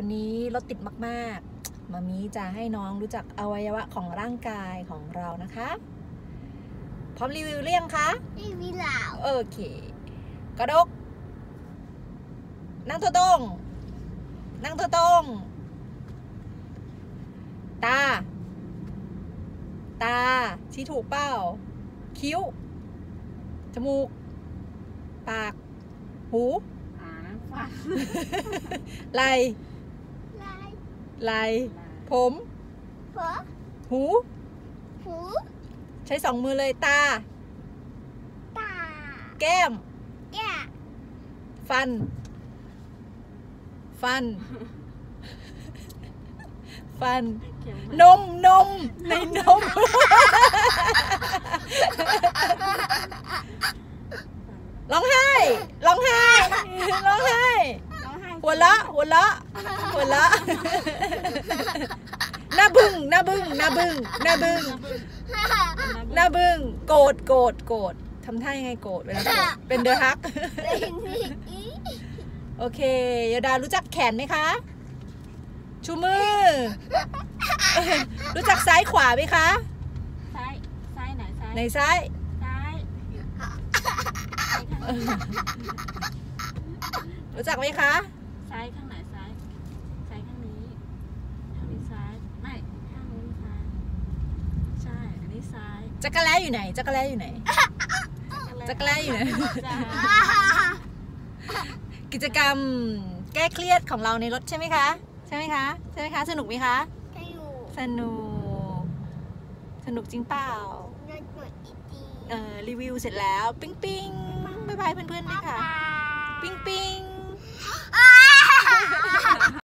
วันนี้รถติดมากๆ มามีจะให้น้องรู้จักอวัยวะของร่างกายของเรานะคะ พร้อมรีวิวเรียงคะไม่มีเหลาโอเค กระดก นั่งตัวตรง นั่งตัวตรง ตา ตา ชี้ถูกเป้า คิ้ว จมูก ปาก หูอ่าฟันไหลลาย ไหลผม หัวหู หูใช้สองมือเลยตา ตาแก้ม แก้มฟัน ฟัน ฟันเขียนนมนมในนม ร้องไห้ ร้องไห้ ร้องไห้ร้องไห้หัวเราะหัวเราะหัวเราะหน้าบึ้งหน้าบึ้งหน้าบึ้งหน้าบึ้งหน้าบึ้งโกรธโกรธโกรธทำท่ายังไงโกรธเวลาโกรธเป็นเดอะฮักโอเคยาดารู้จักแขนไหมคะ ชูมือ รู้จักซ้ายขวาไหมคะ ซ้าย ซ้ายไหนซ้ายในซ้าย ซ้ายซ้ายข้างนี้รู้จักไหมคะ ซ้ายข้างไหนซ้าย ซ้ายข้างนี้ ข้างนี้ซ้าย ไม่ ข้างนู้นซ้าย ใช่ อันนี้ซ้าย จักรแล้อยู่ไหนจักรแล้อยู่ไหนจักรแล้อยู่ไหนจ้ากิจกรรมแก้เครียดของเราในรถใช่ไหมคะใช่ไหมคะใช่ไหมคะสนุกไหมคะจะอยู่สนุกสนุกจริงเปล่าในหน่วยอีทีเอ่อรีวิวเสร็จแล้ว ปิ๊งปิ๊งบ๊ายบายเพื่อนๆด้วยค่ะ